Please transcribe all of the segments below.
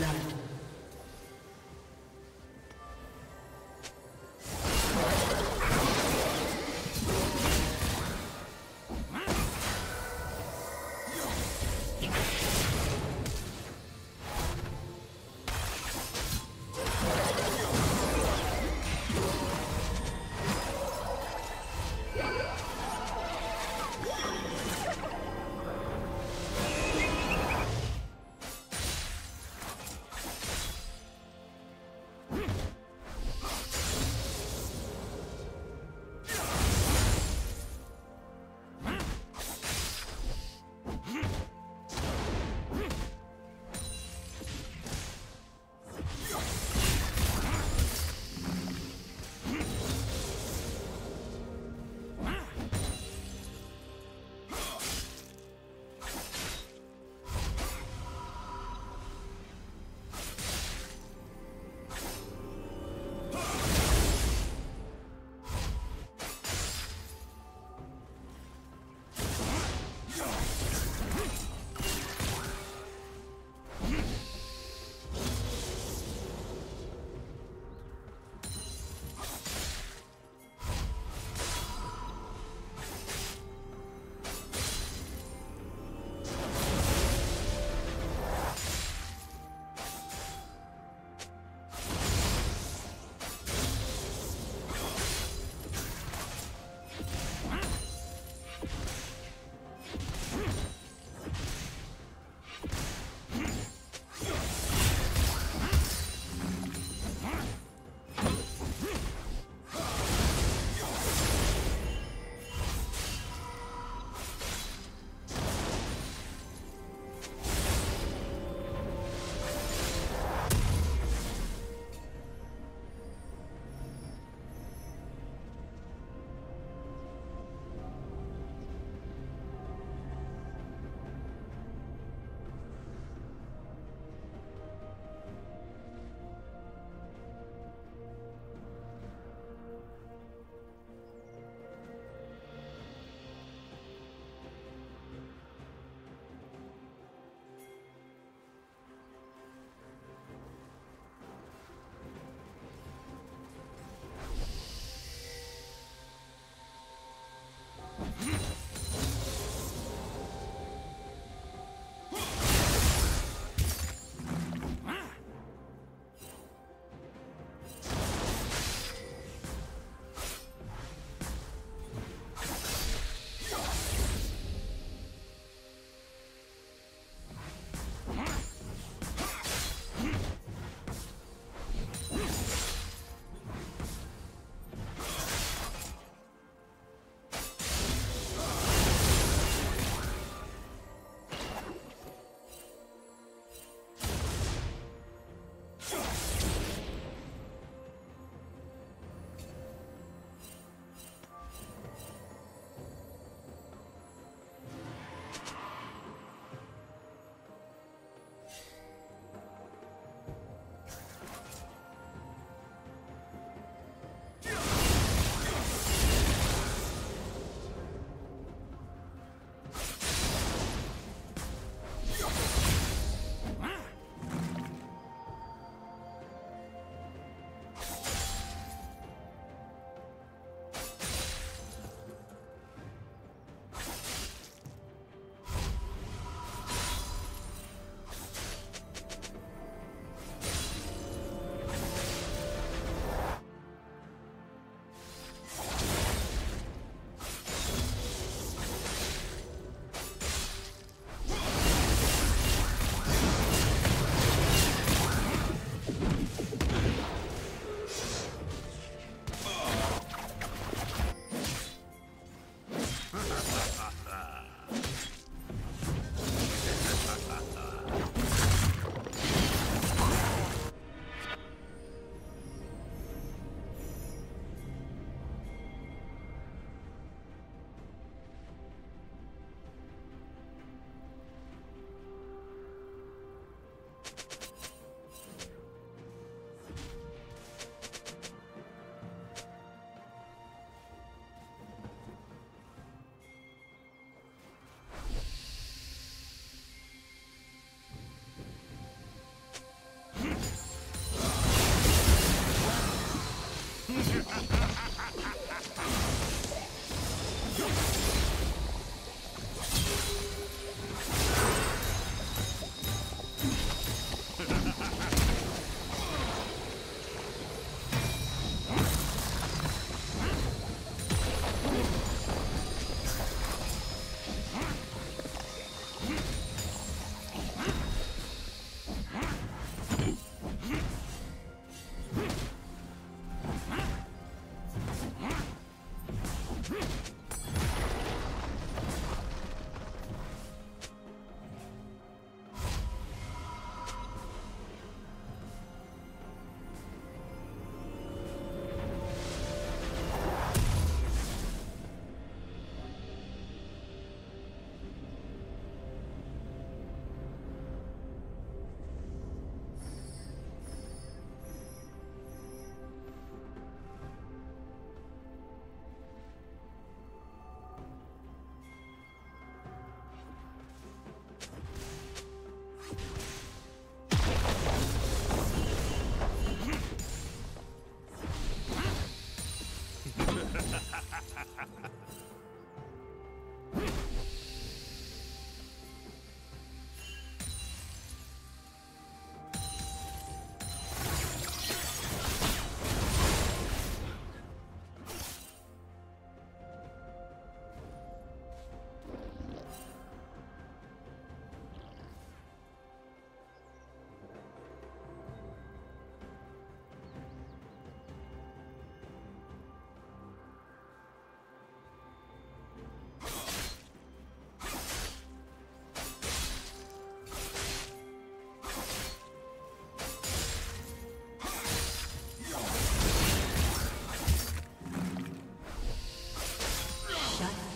blood.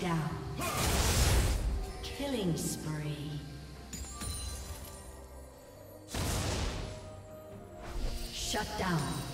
Down. Killing spree. Shut down.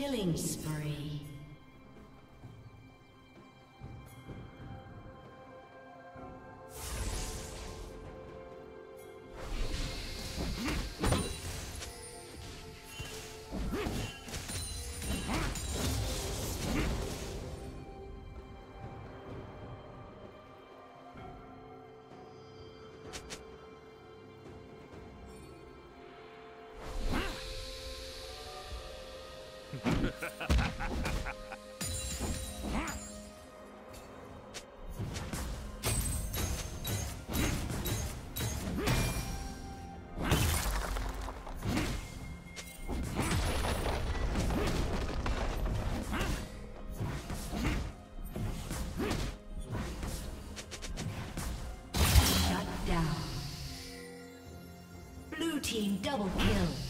Killing spree. Team double kill.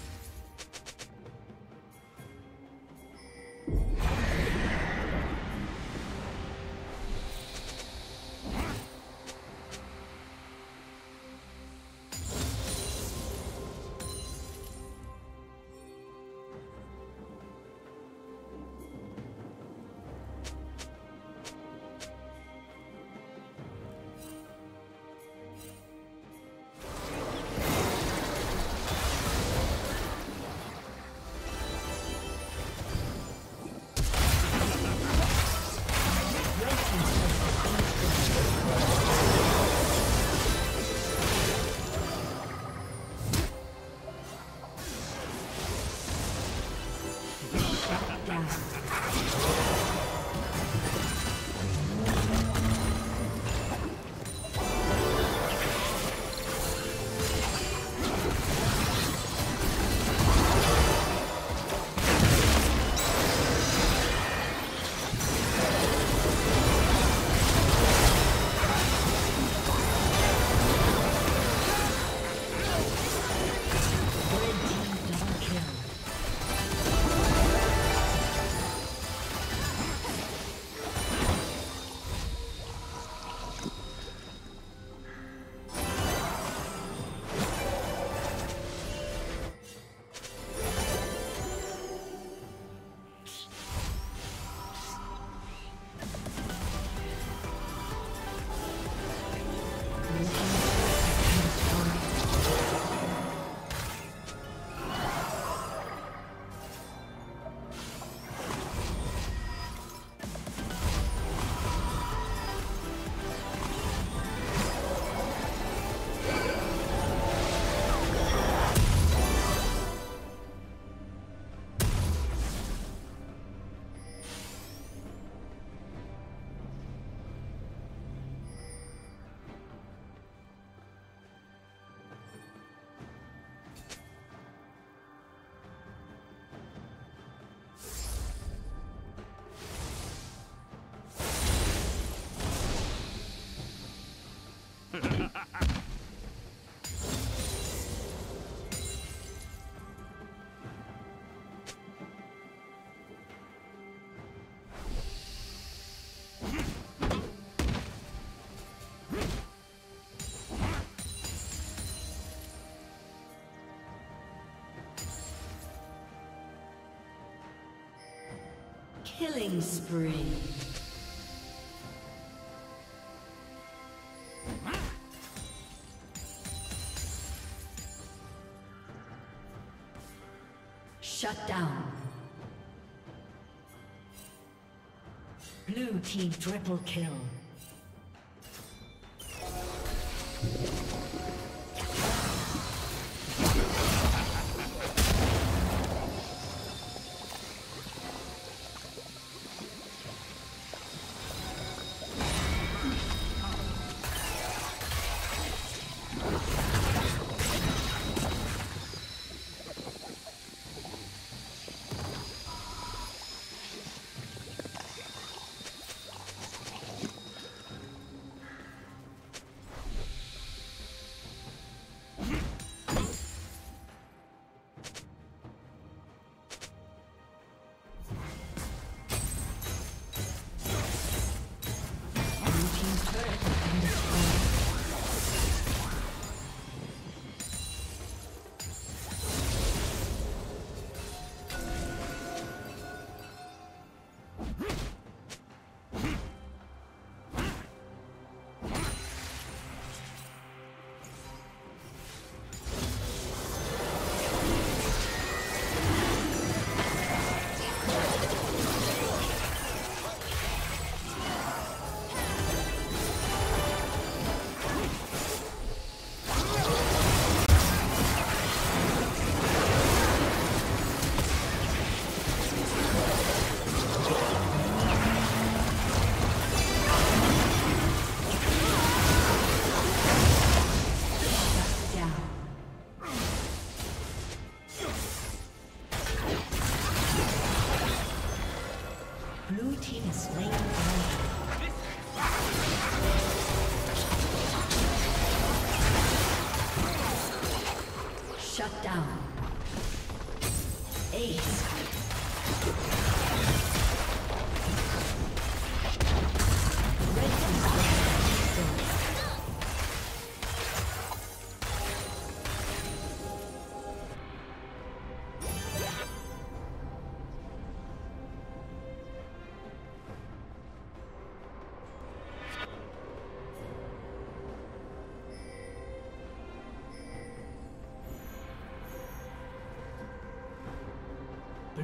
Killing spree. Shut down. Blue team triple kill.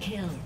Nashor.